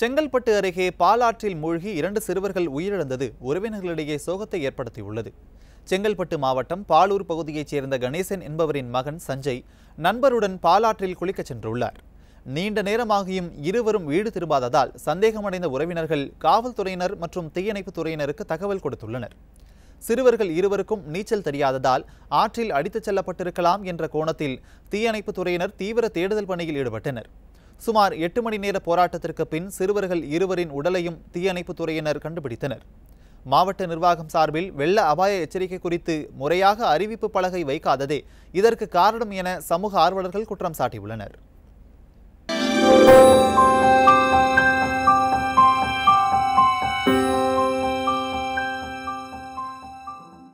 செங்கல்பட்டு அருகே பாலாற்றில் மூழ்கி இரண்டு சிறுவர்கள் உயிரிழந்தது. உறவினர்களிடையே சோகத்தை ஏற்படுத்தியுள்ளது. செங்கல்பட்டு மாவட்டம் பாலூர் பகுதியைச் சேர்ந்த கணேசன் என்பவரின் மகன் சஞ்சய் நண்பருடன் பாலாற்றில் குளிக்கச் சென்றுள்ளார். நீண்ட நேரமாகியும் இருவரும் வீடு திரும்பாததால் சந்தேகமடைந்த உறவினர்கள் காவல்துறையினர் மற்றும் தீயணைப்புத் துறையினருக்கு தகவல் கொடுத்துள்ளனர். சிறுவர்கள் இருவருக்கும் நீச்சல் தெரியாததால் ஆற்றில் அடித்துச் செல்லப்பட்டிருக்கலாம் என்ற கோணத்தில் தீயணைப்புத் துறையினர் தீவிர தேடுதல் பணியில் ஈடுபட்டனர். சுமார் எட்டு மணி நேர போராட்டத்திற்கு பின் சிறுவர்கள் இருவரின் உடலையும் தீயணைப்புத் துறையினர் கண்டுபிடித்தனர். மாவட்ட நிர்வாகம் சார்பில் வெள்ள அபாய எச்சரிக்கை குறித்து முறையாக அறிவிப்பு பலகை வைக்காததே இதற்கு காரணம் என சமூக ஆர்வலர்கள் குற்றம் சாட்டியுள்ளனர்.